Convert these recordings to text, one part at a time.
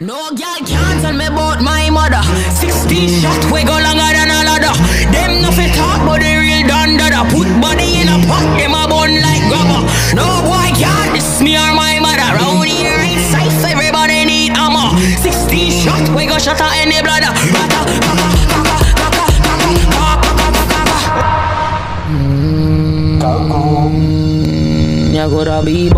No girl can't tell me about my mother. 16 shot we go longer than a ladder. Them no fit talk but the real done dada. Put body in a pot, them a bun like grabber. No boy can't diss me or my mother. Round here ain't safe, everybody need armor. 16 shot we go out any bladder. Rata, kaka, kaka, kaka, kaka, kaka, kaka, kaka. You gotta be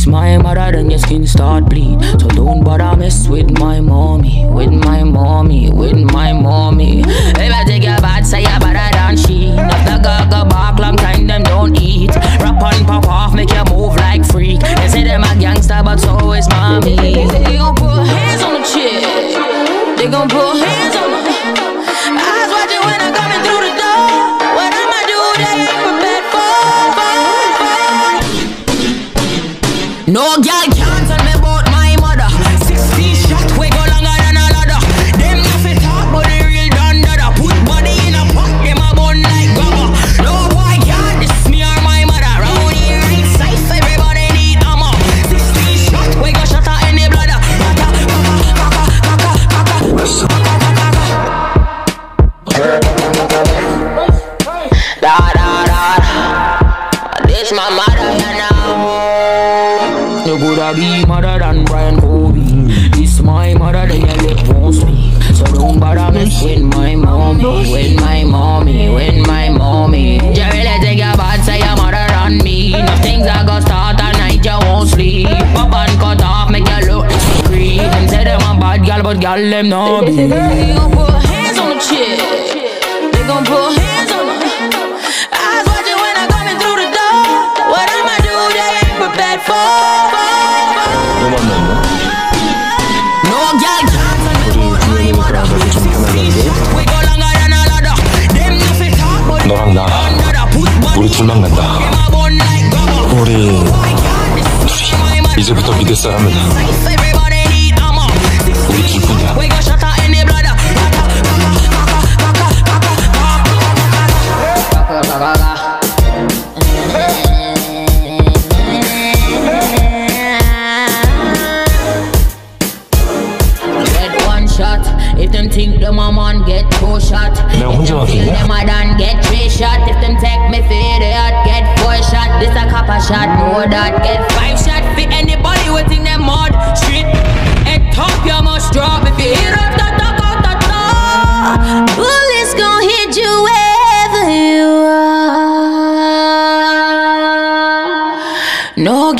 This my mother, then your skin start bleed. So don't bother mess with my mommy, with my mommy, with my mommy. If I take your bad, say you're better than she. If the gaga back, long time them don't eat. Rap on pop off, make you move like freak. They say them a gangster, but so is mommy. They gon' put hands on the chick. They gon' put hands No girl can't You be mother than Brian Kobe. This my mother, then you let won't speak. So don't bother mess with my mommy, with my mommy, with my mommy. You really think your bad, say your mother on me. Nothing's a go start at night, you won't sleep. Pop and cut off, make you look creep. Them say them a bad gal, but gal them no be. 만났나? 우리 주연이 그런 적이 좀 편하던데 너랑 나 우리 둘만 간다 우리 이제부터 믿을 사람은 우리 둘뿐이야 them think them a man get two shot. Now who's your thing? A done get three shot. If them take me for idiot, get four shot. This a copper shot, no that get five.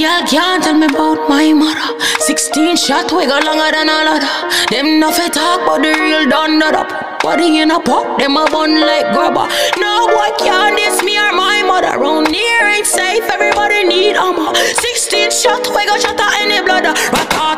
Girl can't tell me about my mother. 16 shot, we go longer than a ladder. Them no fit talk, but the real done that up. Body in a pot, them a bun like grabber. No boy can't diss me or my mother. Round here ain't safe, everybody need armor. 16 shot, we go shut out any. Ratata.